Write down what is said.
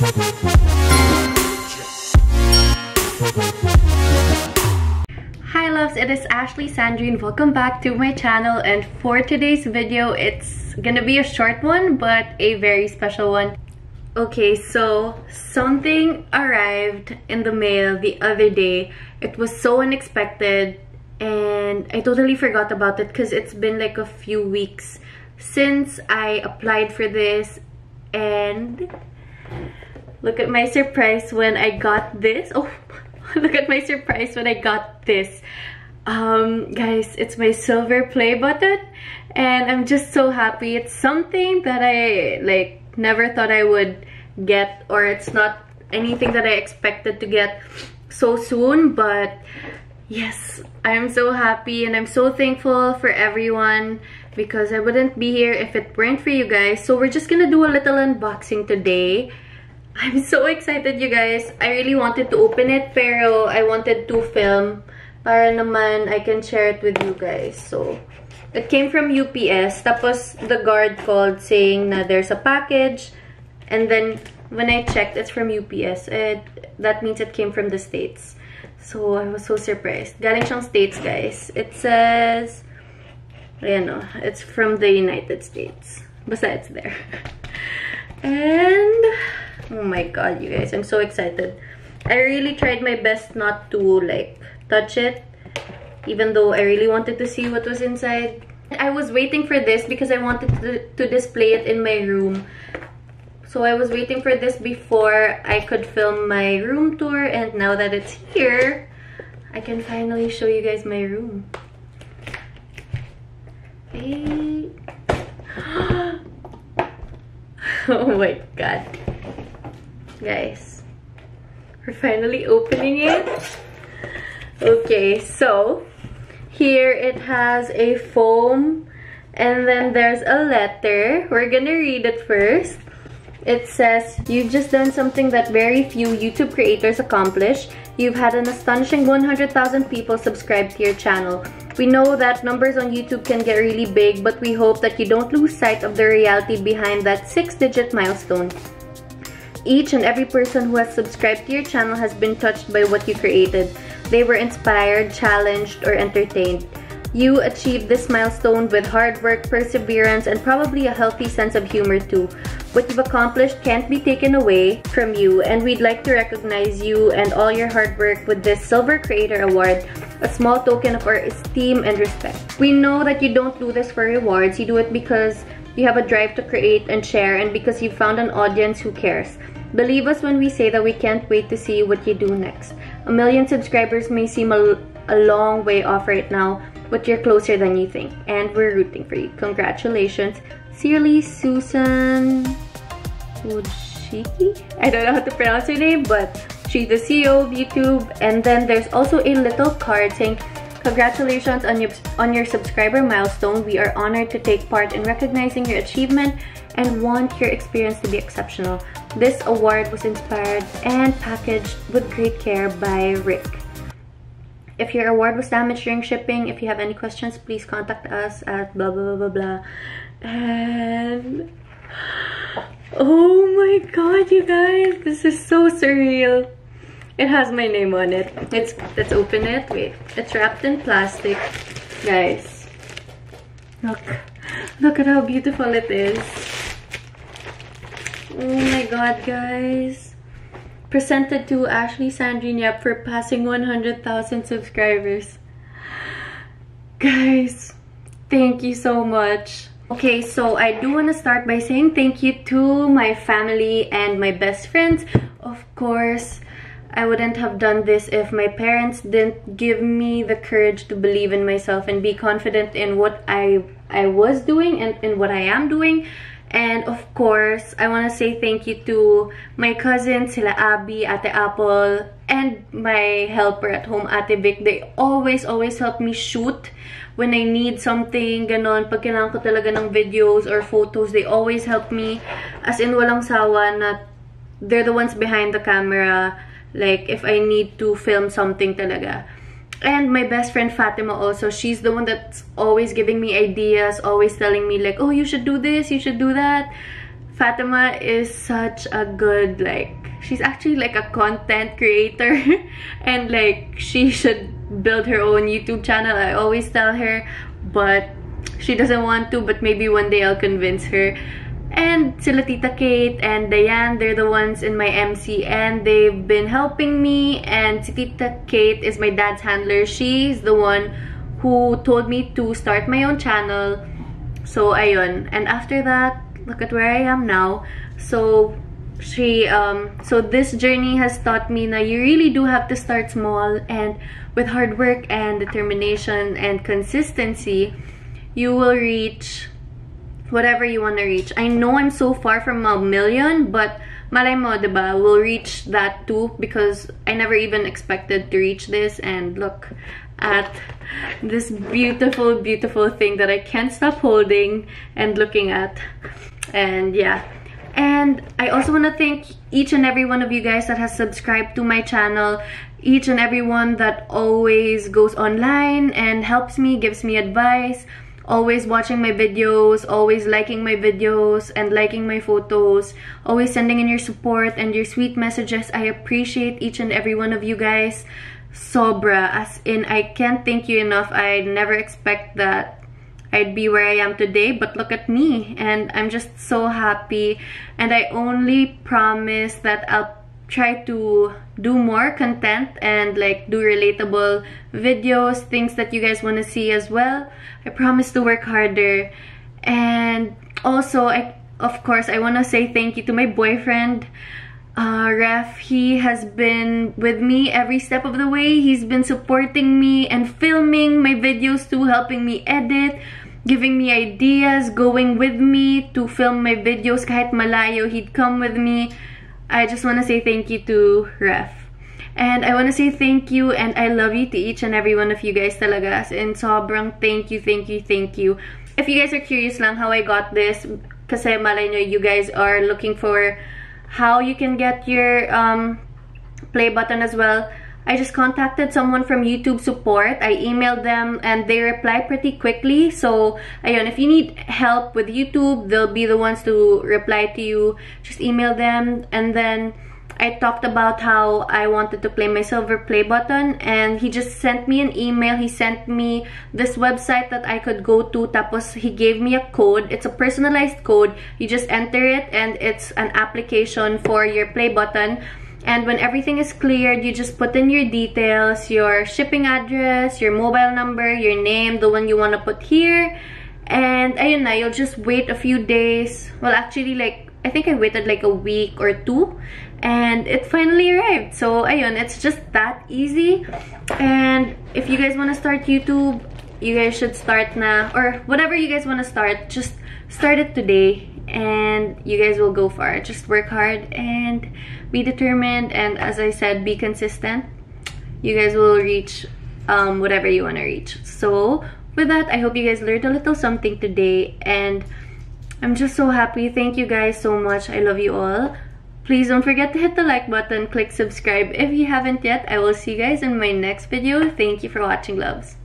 Hi loves, it is Ashley Sandrine. Welcome back to my channel and for today's video, it's gonna be a short one but a very special one. Okay, so something arrived in the mail the other day. It was so unexpected and I totally forgot about it because it's been like a few weeks since I applied for this and look at my surprise when I got this. Oh, look at my surprise when I got this. Um, guys, it's my silver play button and I'm just so happy. It's something that I like never thought I would get or it's not anything that I expected to get so soon but yes i'm so happy and i'm so thankful for everyone because i wouldn't be here if it weren't for you guys so we're just gonna do a little unboxing today i'm so excited you guys i really wanted to open it pero i wanted to film para naman i can share it with you guys so it came from UPS tapos the guard called saying na there's a package and then when i checked it's from UPS it that means it came from the states so, I was so surprised. Galing siyang States, guys. It says, ayan o, it's from the United States. It's there. and, oh my god, you guys, I'm so excited. I really tried my best not to, like, touch it. Even though I really wanted to see what was inside. I was waiting for this because I wanted to, to display it in my room. So I was waiting for this before I could film my room tour and now that it's here, I can finally show you guys my room. Hey. oh my god. Guys, we're finally opening it. Okay, so here it has a foam and then there's a letter. We're gonna read it first. It says, you've just done something that very few YouTube creators accomplish. You've had an astonishing 100,000 people subscribe to your channel. We know that numbers on YouTube can get really big, but we hope that you don't lose sight of the reality behind that 6-digit milestone. Each and every person who has subscribed to your channel has been touched by what you created. They were inspired, challenged, or entertained. You achieved this milestone with hard work, perseverance, and probably a healthy sense of humor too. What you've accomplished can't be taken away from you, and we'd like to recognize you and all your hard work with this Silver Creator Award, a small token of our esteem and respect. We know that you don't do this for rewards, you do it because you have a drive to create and share, and because you found an audience who cares. Believe us when we say that we can't wait to see what you do next. A million subscribers may seem a, a long way off right now, but you're closer than you think, and we're rooting for you. Congratulations. Sincerely, Susan Wojcicki? I don't know how to pronounce her name, but she's the CEO of YouTube. And then there's also a little card saying, Congratulations on your, on your subscriber milestone. We are honored to take part in recognizing your achievement and want your experience to be exceptional. This award was inspired and packaged with great care by Rick. If your award was damaged during shipping, if you have any questions, please contact us at blah blah blah blah blah. And oh my god, you guys, this is so surreal. It has my name on it. It's let's open it. Wait, it's wrapped in plastic, guys. Look, look at how beautiful it is. Oh my god, guys presented to Ashley Sandrine Yap for passing 100,000 subscribers. Guys, thank you so much. Okay, so I do want to start by saying thank you to my family and my best friends. Of course, I wouldn't have done this if my parents didn't give me the courage to believe in myself and be confident in what I I was doing and in what I am doing and of course, I want to say thank you to my cousins, sila Abby, Ate Apple, and my helper at home, Ate Vic. They always, always help me shoot when I need something, ganon. Pag kailangan ko talaga ng videos or photos, they always help me. As in, walang sawa na they're the ones behind the camera. Like, if I need to film something talaga and my best friend Fatima also she's the one that's always giving me ideas always telling me like oh you should do this you should do that Fatima is such a good like she's actually like a content creator and like she should build her own YouTube channel. I always tell her but she doesn't want to but maybe one day I'll convince her. And sila Tita Kate and Diane, they're the ones in my MC and they've been helping me and si Tita Kate is my dad's handler. She's the one who told me to start my own channel. So ayun. And after that, look at where I am now. So she um so this journey has taught me that you really do have to start small and with hard work and determination and consistency you will reach whatever you want to reach. I know I'm so far from a million, but malay mo, diba, will reach that too because I never even expected to reach this and look at this beautiful, beautiful thing that I can't stop holding and looking at. And yeah. And I also want to thank each and every one of you guys that has subscribed to my channel. Each and every one that always goes online and helps me, gives me advice always watching my videos, always liking my videos and liking my photos, always sending in your support and your sweet messages. I appreciate each and every one of you guys. Sobra, as in I can't thank you enough. I never expect that I'd be where I am today, but look at me and I'm just so happy and I only promise that I'll try to do more content and like do relatable videos things that you guys want to see as well i promise to work harder and also i of course i want to say thank you to my boyfriend uh, Ref, he has been with me every step of the way. He's been supporting me and filming my videos too, helping me edit, giving me ideas, going with me to film my videos kahit malayo. He'd come with me I just want to say thank you to Ref. And I want to say thank you and I love you to each and every one of you guys talaga. And sobrang thank you, thank you, thank you. If you guys are curious lang how I got this, kasi malay nyo, you guys are looking for how you can get your um, play button as well. I just contacted someone from YouTube support. I emailed them and they reply pretty quickly. So, ayun, if you need help with YouTube, they'll be the ones to reply to you. Just email them and then I talked about how I wanted to play my silver play button and he just sent me an email. He sent me this website that I could go to tapos he gave me a code. It's a personalized code. You just enter it and it's an application for your play button. And when everything is cleared, you just put in your details, your shipping address, your mobile number, your name, the one you want to put here. And ayun na, you'll just wait a few days. Well, actually, like, I think I waited like a week or two. And it finally arrived. So, ayun, it's just that easy. And if you guys want to start YouTube, you guys should start na. Or whatever you guys want to start, just start it today and you guys will go far. Just work hard and be determined and as I said, be consistent. You guys will reach um, whatever you want to reach. So with that, I hope you guys learned a little something today and I'm just so happy. Thank you guys so much. I love you all. Please don't forget to hit the like button, click subscribe if you haven't yet. I will see you guys in my next video. Thank you for watching, loves.